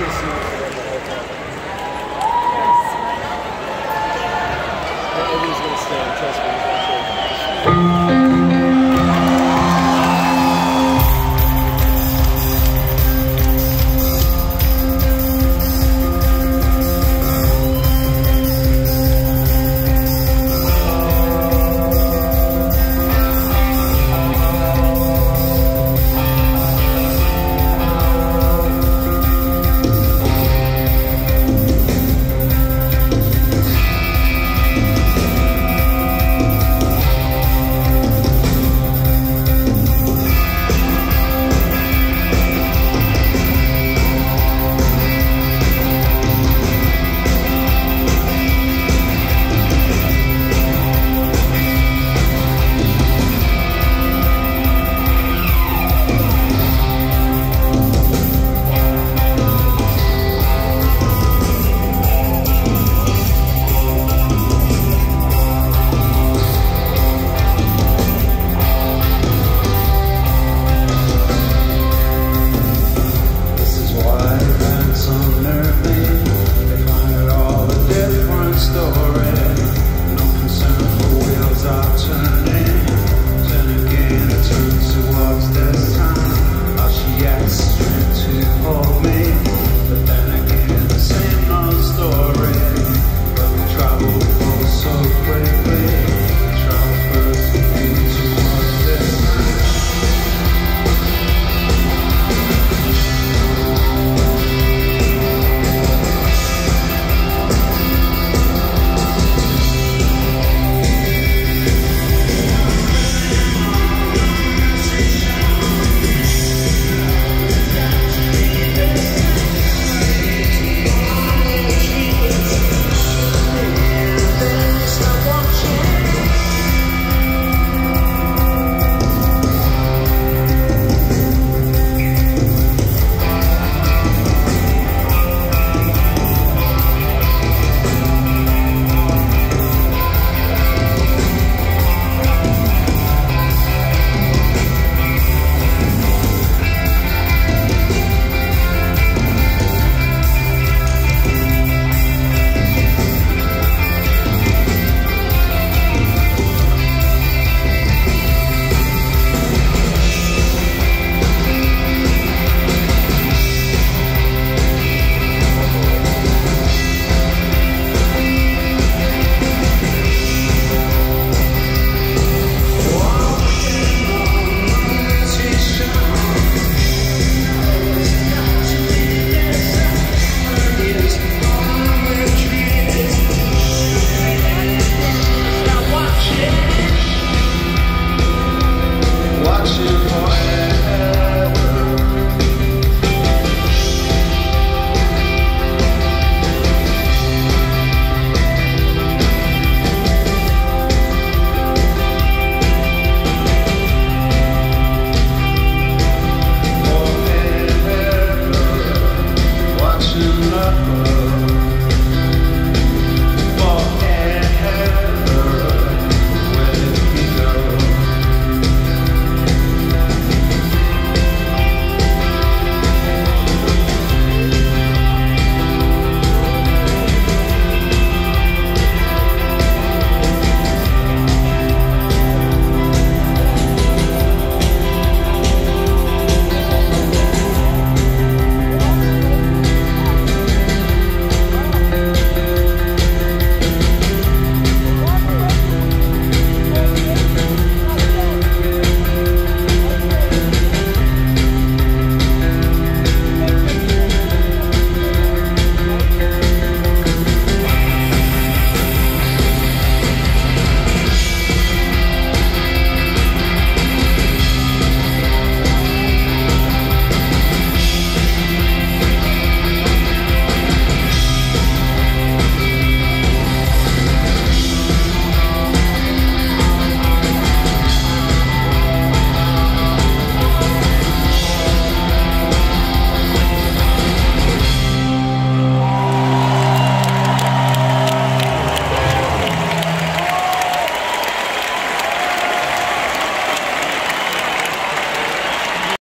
I can't still see the whole time. Everybody's gonna stay, trust me.